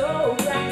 so right.